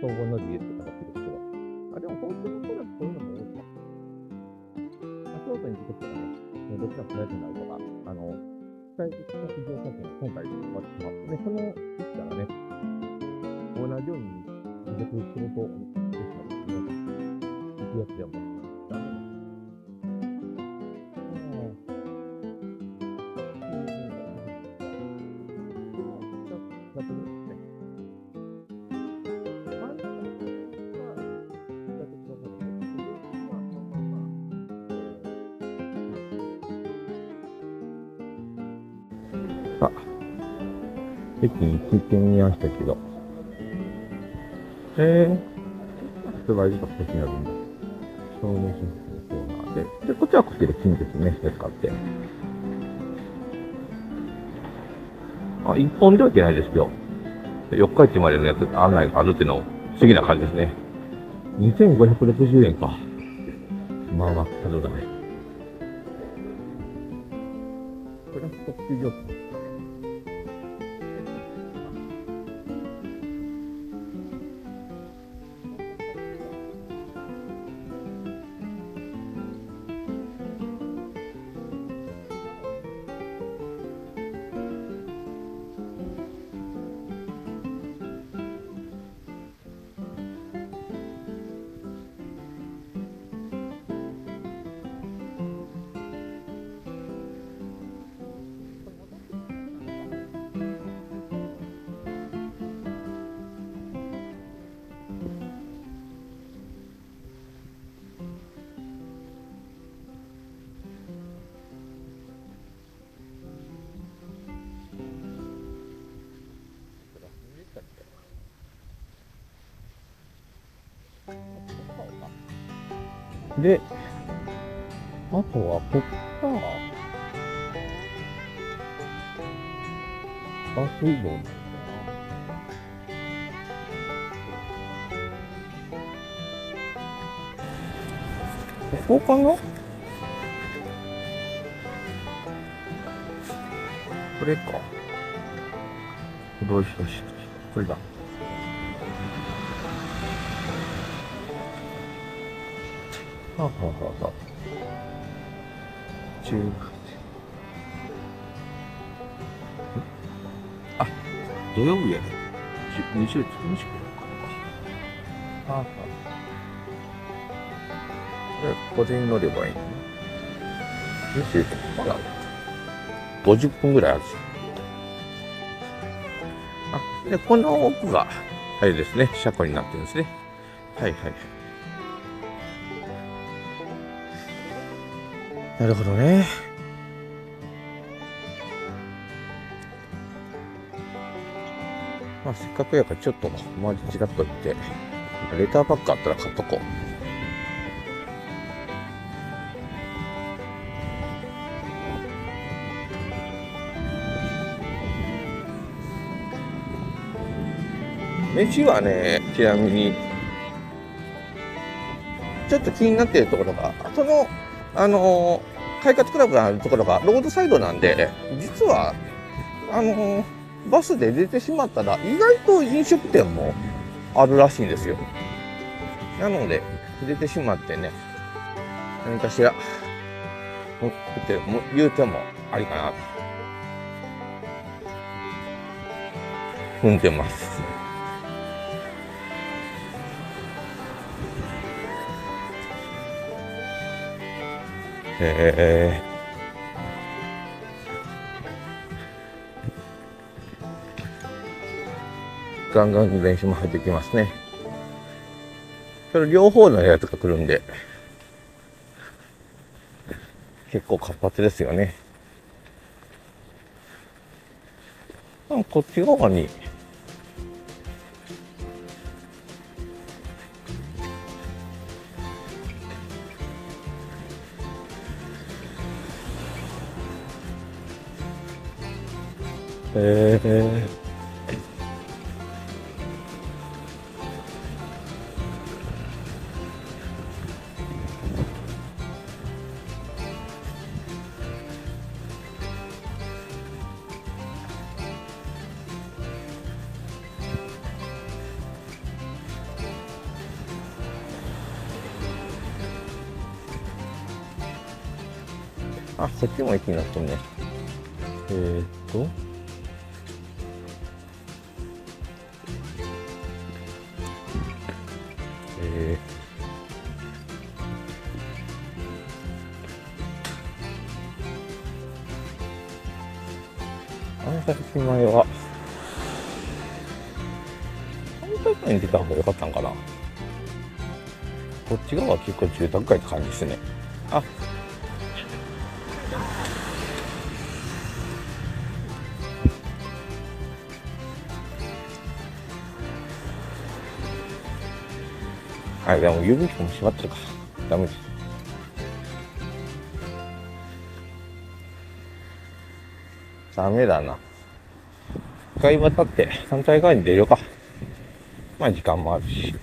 黄金の理由って形ですけど。あ、でも東京の頃はこういうのも多いか。まあ、京都に行くとかね、どっちかプライになるとか、あの、世界的な市場価値が今回終わってしまって、ね、その時からね、同じように自宅仕事をあ、駅に聞いてみましたけど。えー、発売時刻的になるんだ。証明書のコーナーで。で、こっちはこっちで金ですね、使って。あ、一本ではいけないですよ。四日市までのやつ、案内があるっていうの、不思議な感じですね。2560円か。まあまあ、ただだね。これは特急料で、あとはこっから、バス移動なんだな。ここかなこれか。どうしよし。これだ。はあ、はあはあはあ、中あ、土曜日やね。日曜日、月日か。はあはあ。これ、ここで乗ればいいのね。日曜日、まだ、50分ぐらいあるし。あ、で、この奥が、あれですね、車庫になってるんですね。はいはい。なるほどね。まあ、せっかくやからちょっと周りちらっと行って、レターパックあったら買っとこう。飯はね、ちなみに、ちょっと気になっているところが、その、あのー、快活クラブがあるところがロードサイドなんで、実は、あの、バスで出てしまったら、意外と飲食店もあるらしいんですよ。なので、出てしまってね、何かしら、もっても言うてもありかなと。踏んでます。へえ。ガンガン電子も入ってきますね。それ両方のやつが来るんで、結構活発ですよね。こっち側に、へえあ、そっちも駅になってんね。えー、っと。えー、あの先前は、反対側に出た方が良かったんかな。こっち側は結構住宅街って感じですね。あ、あ、でも郵便局も閉まってるか。ダメです。ダメだな。一回渡って反対側に出るか。まあ時間もあるし。